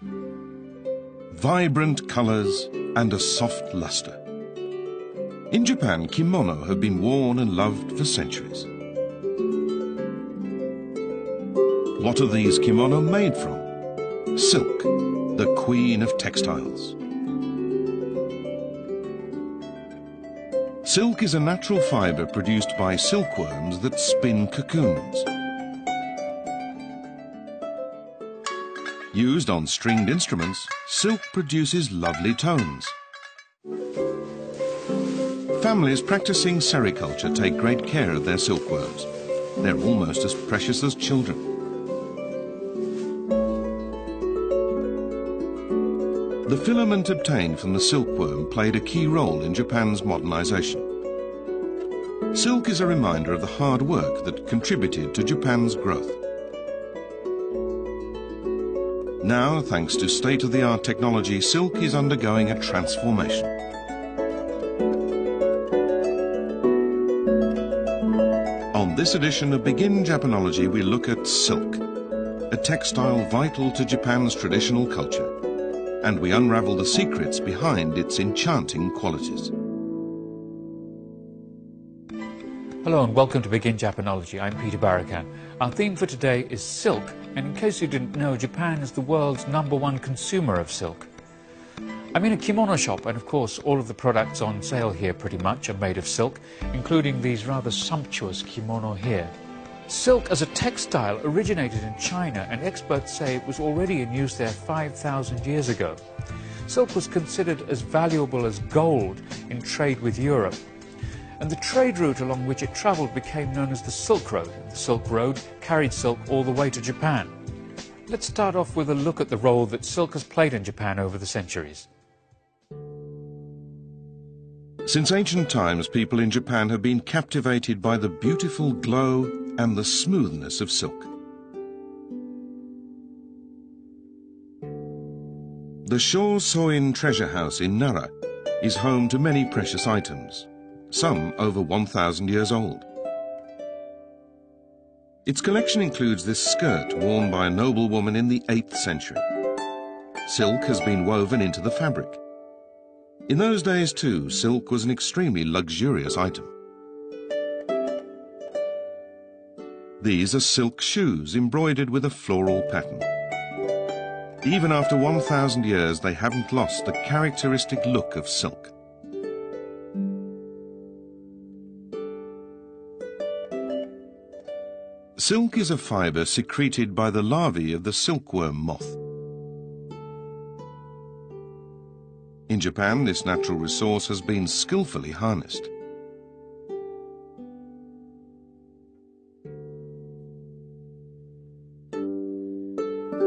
Vibrant colours and a soft lustre. In Japan, kimono have been worn and loved for centuries. What are these kimono made from? Silk, the queen of textiles. Silk is a natural fibre produced by silkworms that spin cocoons. Used on stringed instruments, silk produces lovely tones. Families practicing sericulture take great care of their silkworms. They're almost as precious as children. The filament obtained from the silkworm played a key role in Japan's modernization. Silk is a reminder of the hard work that contributed to Japan's growth. Now, thanks to state-of-the-art technology, silk is undergoing a transformation. On this edition of Begin Japanology, we look at silk, a textile vital to Japan's traditional culture, and we unravel the secrets behind its enchanting qualities. Hello and welcome to Begin Japanology. I'm Peter Barakan. Our theme for today is silk, and in case you didn't know, Japan is the world's number one consumer of silk. I'm in a kimono shop, and of course, all of the products on sale here pretty much are made of silk, including these rather sumptuous kimono here. Silk as a textile originated in China, and experts say it was already in use there 5,000 years ago. Silk was considered as valuable as gold in trade with Europe, and the trade route along which it travelled became known as the Silk Road. The Silk Road carried silk all the way to Japan. Let's start off with a look at the role that silk has played in Japan over the centuries. Since ancient times, people in Japan have been captivated by the beautiful glow and the smoothness of silk. The Shosoin treasure house in Nara is home to many precious items some over 1,000 years old. Its collection includes this skirt worn by a noblewoman in the 8th century. Silk has been woven into the fabric. In those days, too, silk was an extremely luxurious item. These are silk shoes embroidered with a floral pattern. Even after 1,000 years, they haven't lost the characteristic look of silk. Silk is a fibre secreted by the larvae of the silkworm moth. In Japan, this natural resource has been skillfully harnessed.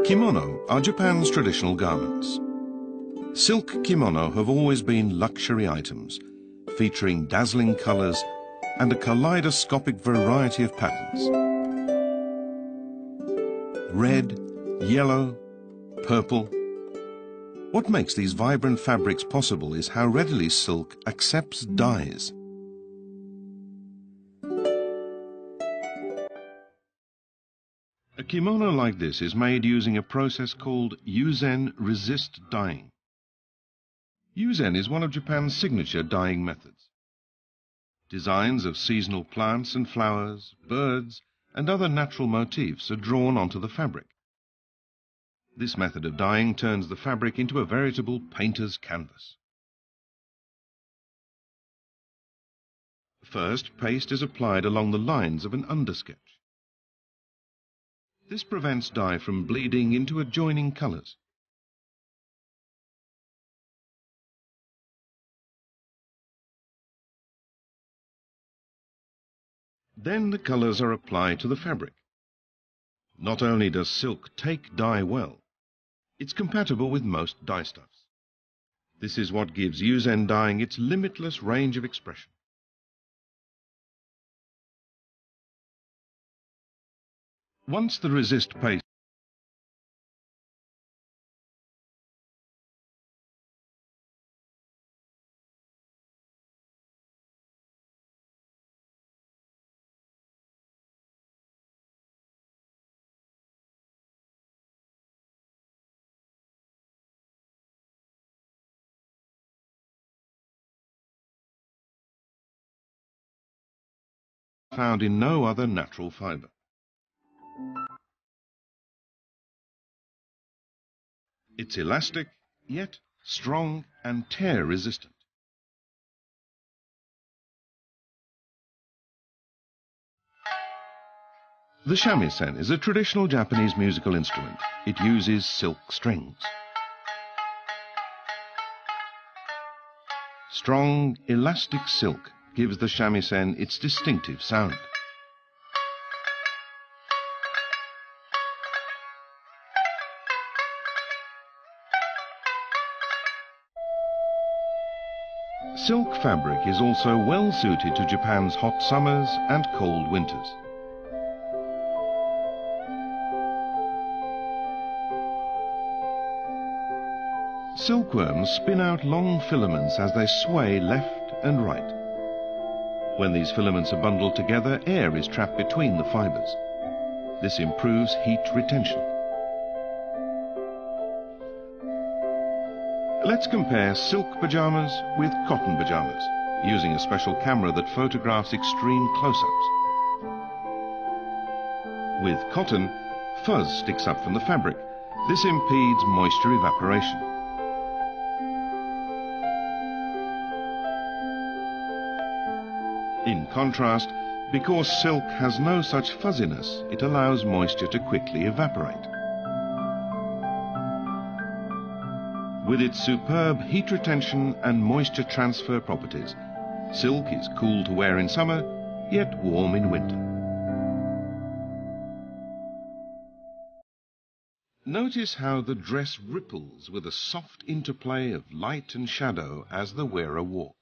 Kimono are Japan's traditional garments. Silk kimono have always been luxury items, featuring dazzling colours and a kaleidoscopic variety of patterns red, yellow, purple. What makes these vibrant fabrics possible is how readily silk accepts dyes. A kimono like this is made using a process called Yuzen resist dyeing. Yuzen is one of Japan's signature dyeing methods. Designs of seasonal plants and flowers, birds, and other natural motifs are drawn onto the fabric. This method of dyeing turns the fabric into a veritable painter's canvas. First, paste is applied along the lines of an undersketch. This prevents dye from bleeding into adjoining colours. Then the colours are applied to the fabric. Not only does silk take dye well, it's compatible with most dyestuffs. This is what gives Yuzen dyeing its limitless range of expression. Once the resist paste found in no other natural fiber. It's elastic, yet strong and tear resistant. The shamisen is a traditional Japanese musical instrument. It uses silk strings. Strong, elastic silk gives the shamisen its distinctive sound. Silk fabric is also well suited to Japan's hot summers and cold winters. Silkworms spin out long filaments as they sway left and right. When these filaments are bundled together, air is trapped between the fibers. This improves heat retention. Let's compare silk pajamas with cotton pajamas, using a special camera that photographs extreme close-ups. With cotton, fuzz sticks up from the fabric. This impedes moisture evaporation. Contrast, because silk has no such fuzziness, it allows moisture to quickly evaporate. With its superb heat retention and moisture transfer properties, silk is cool to wear in summer, yet warm in winter. Notice how the dress ripples with a soft interplay of light and shadow as the wearer walks.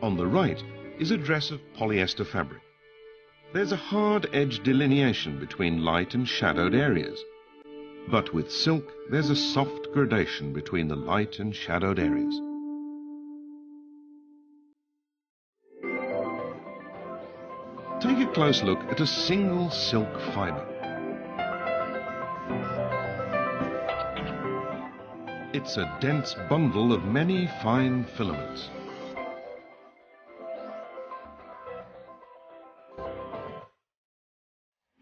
On the right is a dress of polyester fabric. There's a hard edge delineation between light and shadowed areas. But with silk, there's a soft gradation between the light and shadowed areas. Take a close look at a single silk fiber. It's a dense bundle of many fine filaments.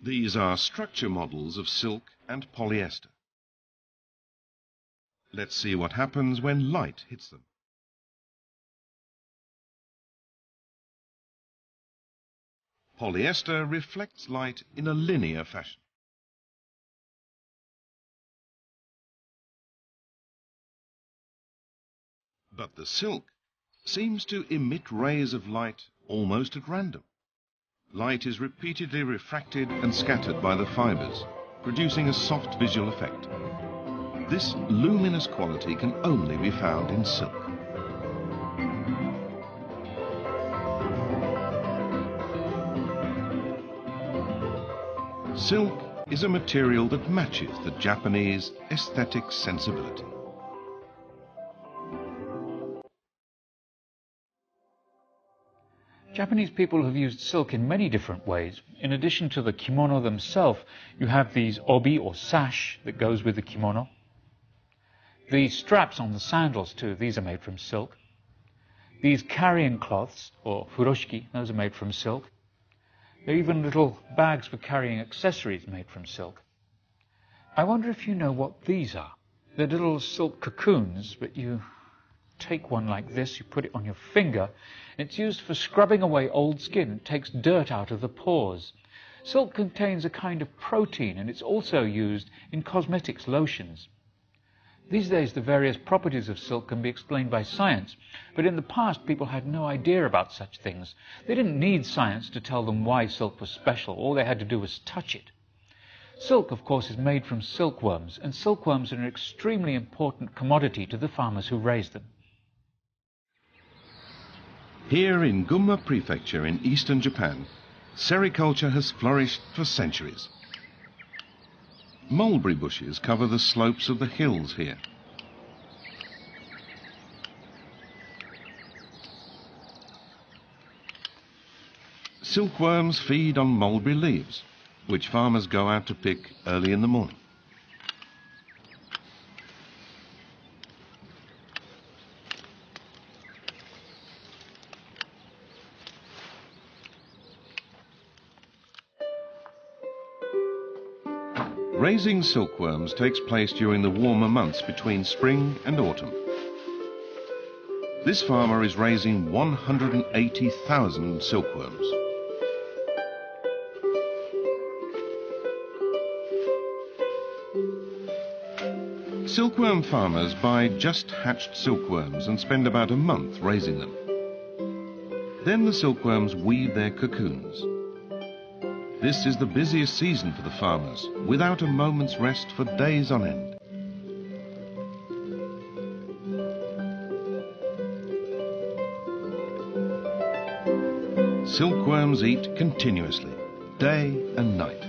These are structure models of silk and polyester. Let's see what happens when light hits them. Polyester reflects light in a linear fashion. But the silk seems to emit rays of light almost at random. Light is repeatedly refracted and scattered by the fibers, producing a soft visual effect. This luminous quality can only be found in silk. Silk is a material that matches the Japanese aesthetic sensibility. Japanese people have used silk in many different ways. In addition to the kimono themselves, you have these obi or sash that goes with the kimono. The straps on the sandals too, these are made from silk. These carrying cloths, or furoshiki, those are made from silk. There are even little bags for carrying accessories made from silk. I wonder if you know what these are. They're little silk cocoons, but you take one like this, you put it on your finger. It's used for scrubbing away old skin. It takes dirt out of the pores. Silk contains a kind of protein, and it's also used in cosmetics lotions. These days, the various properties of silk can be explained by science, but in the past, people had no idea about such things. They didn't need science to tell them why silk was special. All they had to do was touch it. Silk, of course, is made from silkworms, and silkworms are an extremely important commodity to the farmers who raise them. Here in Gunma Prefecture in eastern Japan, sericulture has flourished for centuries. Mulberry bushes cover the slopes of the hills here. Silkworms feed on mulberry leaves, which farmers go out to pick early in the morning. Raising silkworms takes place during the warmer months between spring and autumn. This farmer is raising 180,000 silkworms. Silkworm farmers buy just hatched silkworms and spend about a month raising them. Then the silkworms weave their cocoons. This is the busiest season for the farmers, without a moment's rest for days on end. Silkworms eat continuously, day and night.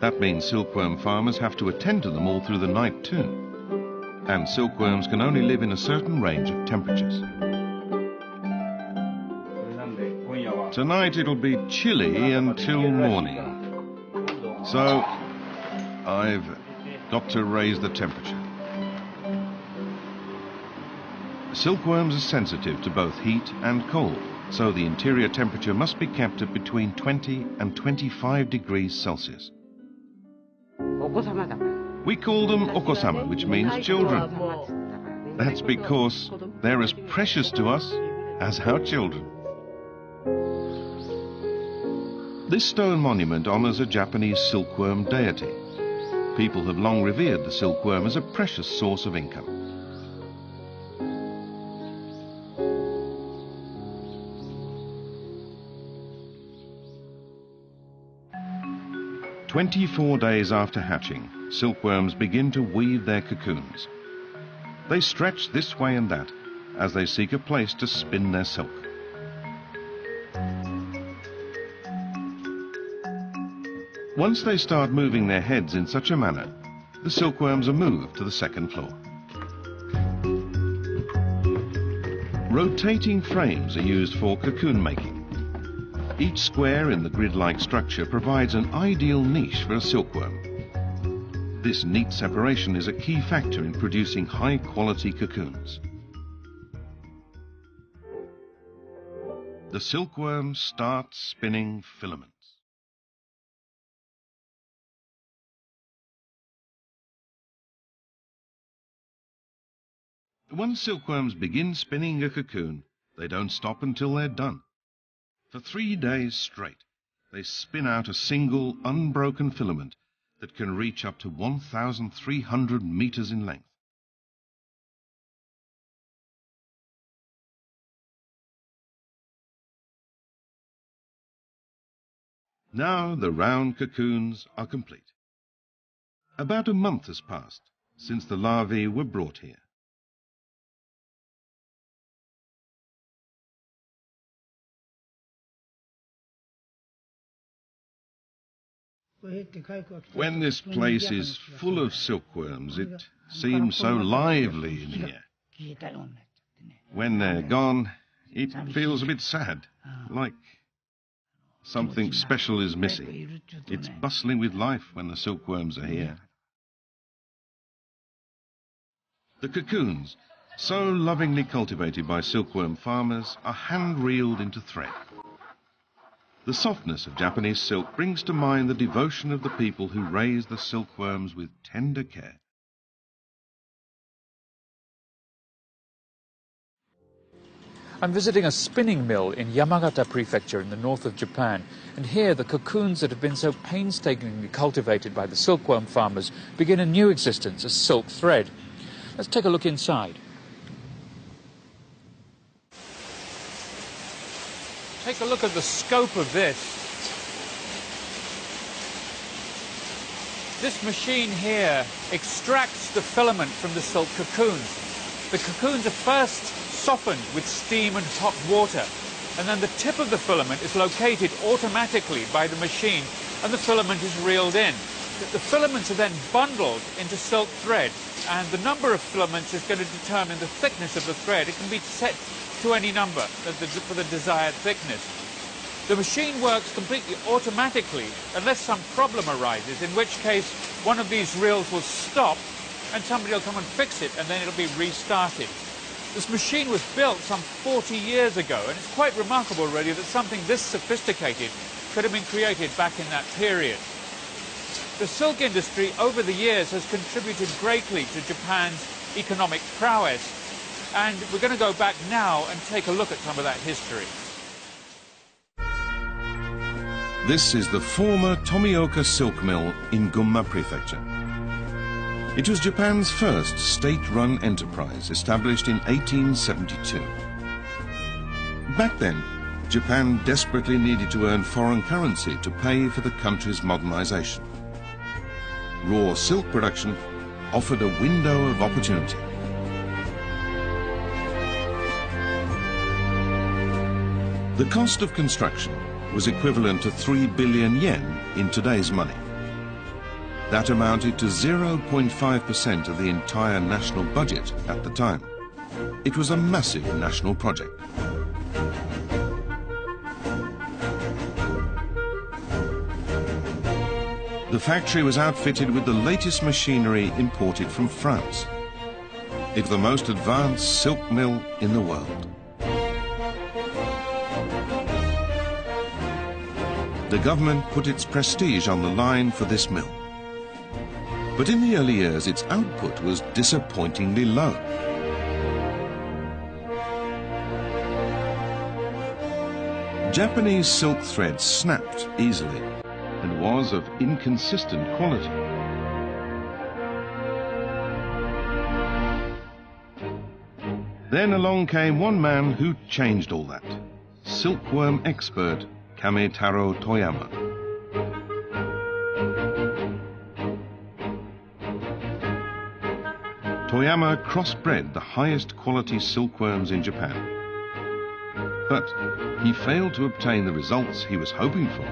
That means silkworm farmers have to attend to them all through the night too. And silkworms can only live in a certain range of temperatures. Tonight it'll be chilly until morning. So I've got to raise the temperature. Silkworms are sensitive to both heat and cold, so the interior temperature must be kept at between 20 and 25 degrees Celsius. We call them okosama, which means children. That's because they're as precious to us as our children. This stone monument honors a Japanese silkworm deity. People have long revered the silkworm as a precious source of income. Twenty-four days after hatching, silkworms begin to weave their cocoons. They stretch this way and that as they seek a place to spin their silk. Once they start moving their heads in such a manner, the silkworms are moved to the second floor. Rotating frames are used for cocoon making. Each square in the grid-like structure provides an ideal niche for a silkworm. This neat separation is a key factor in producing high-quality cocoons. The silkworm starts spinning filaments. Once silkworms begin spinning a cocoon, they don't stop until they're done. For three days straight, they spin out a single, unbroken filament that can reach up to 1,300 meters in length. Now the round cocoons are complete. About a month has passed since the larvae were brought here. When this place is full of silkworms, it seems so lively in here. When they're gone, it feels a bit sad, like something special is missing. It's bustling with life when the silkworms are here. The cocoons, so lovingly cultivated by silkworm farmers, are hand-reeled into thread. The softness of Japanese silk brings to mind the devotion of the people who raise the silkworms with tender care. I'm visiting a spinning mill in Yamagata Prefecture in the north of Japan, and here the cocoons that have been so painstakingly cultivated by the silkworm farmers begin a new existence as silk thread. Let's take a look inside. Take a look at the scope of this. This machine here extracts the filament from the silk cocoons. The cocoons are first softened with steam and hot water, and then the tip of the filament is located automatically by the machine, and the filament is reeled in. The filaments are then bundled into silk thread, and the number of filaments is going to determine the thickness of the thread. It can be set to any number for the desired thickness. The machine works completely automatically unless some problem arises, in which case one of these reels will stop and somebody will come and fix it and then it'll be restarted. This machine was built some 40 years ago and it's quite remarkable really that something this sophisticated could have been created back in that period. The silk industry over the years has contributed greatly to Japan's economic prowess. And we're going to go back now and take a look at some of that history. This is the former Tomioka silk mill in Gunma Prefecture. It was Japan's first state-run enterprise established in 1872. Back then, Japan desperately needed to earn foreign currency to pay for the country's modernization. Raw silk production offered a window of opportunity. The cost of construction was equivalent to 3 billion yen in today's money. That amounted to 0.5% of the entire national budget at the time. It was a massive national project. The factory was outfitted with the latest machinery imported from France. It was the most advanced silk mill in the world. The government put its prestige on the line for this mill. But in the early years, its output was disappointingly low. Japanese silk thread snapped easily and was of inconsistent quality. Then along came one man who changed all that. Silkworm expert Kametaro Toyama. Toyama crossbred the highest quality silkworms in Japan. But he failed to obtain the results he was hoping for.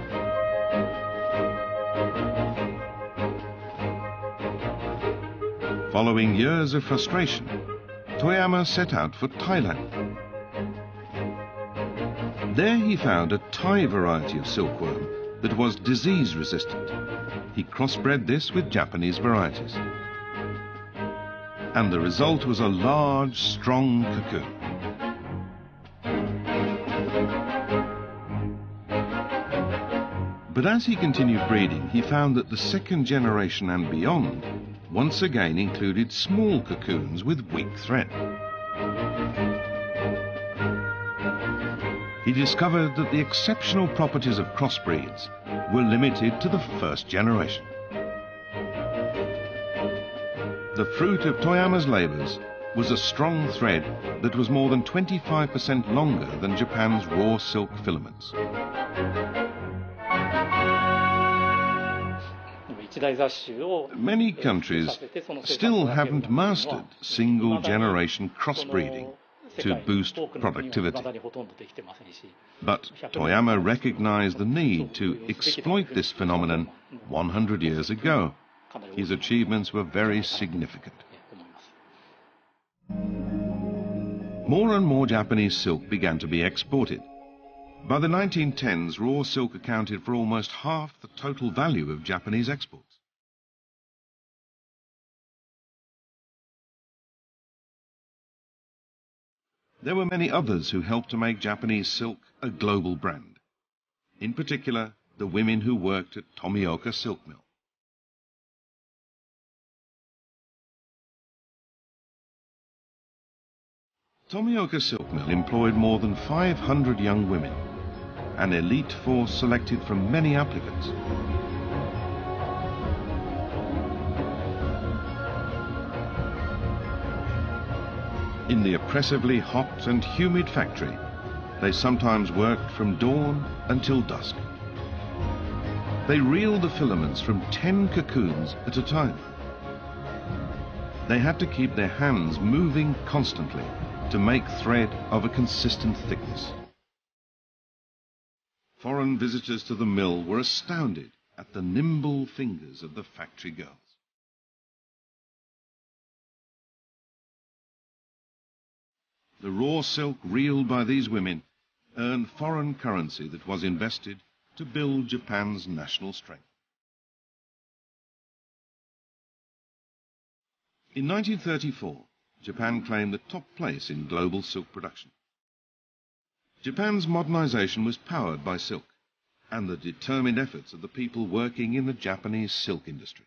Following years of frustration, Toyama set out for Thailand. There he found a Thai variety of silkworm that was disease resistant. He crossbred this with Japanese varieties. And the result was a large, strong cocoon. But as he continued breeding, he found that the second generation and beyond once again included small cocoons with weak thread. He discovered that the exceptional properties of crossbreeds were limited to the first generation. The fruit of Toyama's labours was a strong thread that was more than 25% longer than Japan's raw silk filaments. Many countries still haven't mastered single generation crossbreeding to boost productivity. But Toyama recognized the need to exploit this phenomenon 100 years ago. His achievements were very significant. More and more Japanese silk began to be exported. By the 1910s, raw silk accounted for almost half the total value of Japanese exports. There were many others who helped to make Japanese silk a global brand. In particular, the women who worked at Tomioka Silk Mill. Tomioka Silk Mill employed more than 500 young women, an elite force selected from many applicants. In the oppressively hot and humid factory, they sometimes worked from dawn until dusk. They reeled the filaments from 10 cocoons at a time. They had to keep their hands moving constantly to make thread of a consistent thickness. Foreign visitors to the mill were astounded at the nimble fingers of the factory girls. The raw silk reeled by these women earned foreign currency that was invested to build Japan's national strength. In 1934, Japan claimed the top place in global silk production. Japan's modernization was powered by silk, and the determined efforts of the people working in the Japanese silk industry.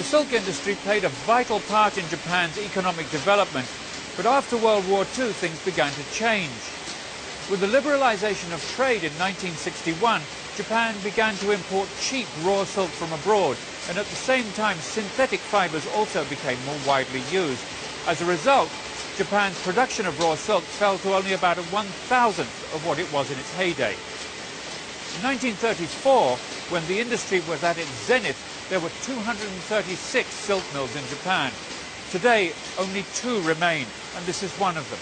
The silk industry played a vital part in Japan's economic development, but after World War II things began to change. With the liberalization of trade in 1961, Japan began to import cheap raw silk from abroad, and at the same time synthetic fibers also became more widely used. As a result, Japan's production of raw silk fell to only about a one-thousandth of what it was in its heyday. In 1934, when the industry was at its zenith, there were 236 silk mills in Japan. Today, only two remain, and this is one of them.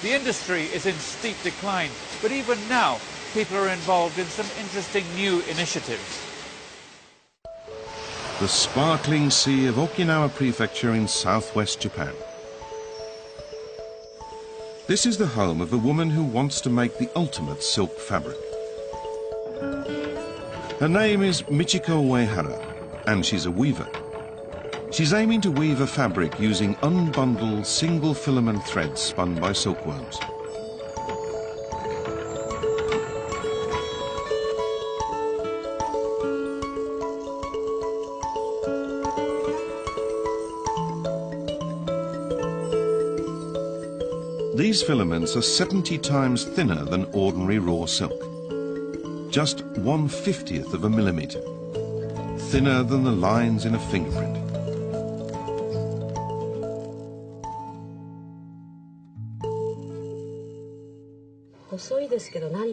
The industry is in steep decline, but even now, people are involved in some interesting new initiatives. The sparkling sea of Okinawa Prefecture in southwest Japan. This is the home of a woman who wants to make the ultimate silk fabric. Her name is Michiko Uehara and she's a weaver. She's aiming to weave a fabric using unbundled single filament threads spun by silkworms. These filaments are 70 times thinner than ordinary raw silk, just one fiftieth of a millimetre thinner than the lines in a fingerprint.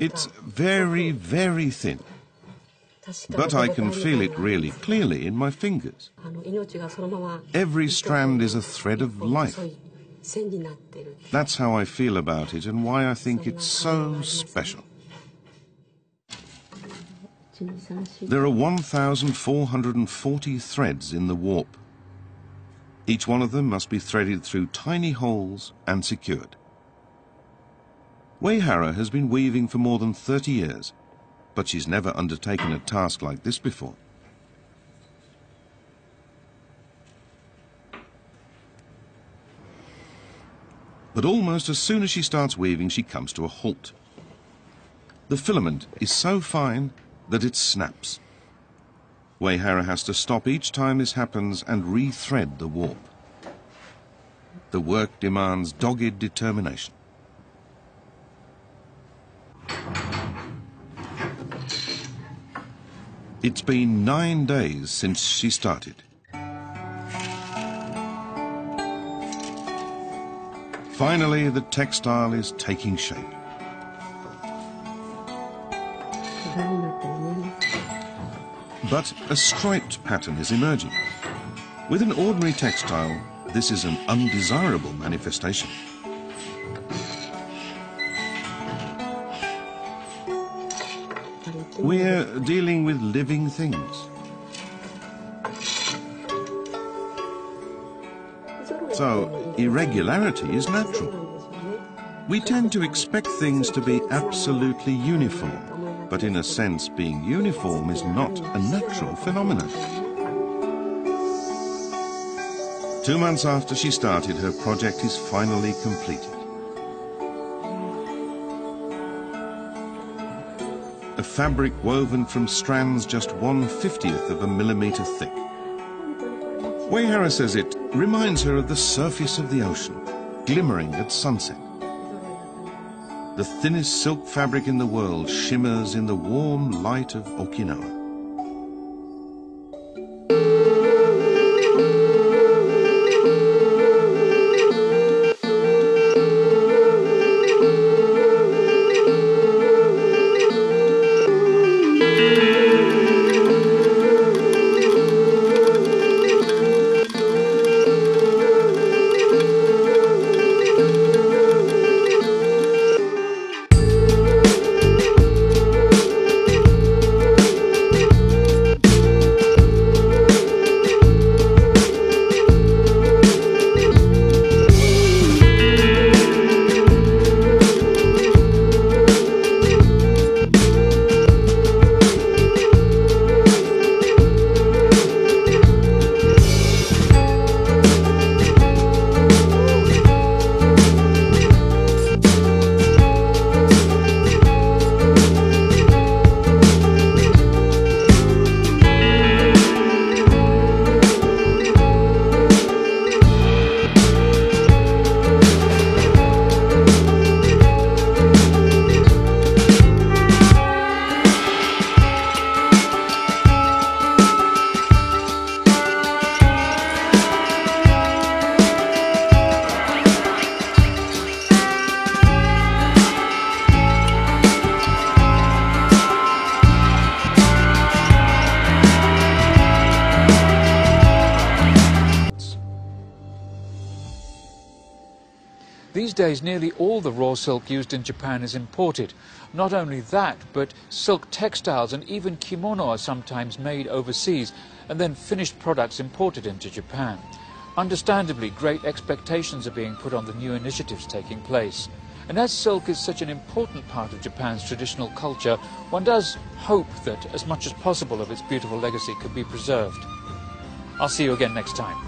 It's very, very thin, but I can feel it really clearly in my fingers. Every strand is a thread of life. That's how I feel about it and why I think it's so special. There are 1,440 threads in the warp. Each one of them must be threaded through tiny holes and secured. Uehara has been weaving for more than 30 years, but she's never undertaken a task like this before. But almost as soon as she starts weaving, she comes to a halt. The filament is so fine that it snaps. Uehara has to stop each time this happens and rethread the warp. The work demands dogged determination. It's been nine days since she started. Finally, the textile is taking shape. But a striped pattern is emerging. With an ordinary textile, this is an undesirable manifestation. We're dealing with living things. So, irregularity is natural. We tend to expect things to be absolutely uniform but in a sense being uniform is not a natural phenomenon. Two months after she started, her project is finally completed. A fabric woven from strands just one-fiftieth of a millimetre thick. Uehara says it reminds her of the surface of the ocean, glimmering at sunset. The thinnest silk fabric in the world shimmers in the warm light of Okinawa. These days, nearly all the raw silk used in Japan is imported. Not only that, but silk textiles and even kimono are sometimes made overseas and then finished products imported into Japan. Understandably, great expectations are being put on the new initiatives taking place. And as silk is such an important part of Japan's traditional culture, one does hope that as much as possible of its beautiful legacy could be preserved. I'll see you again next time.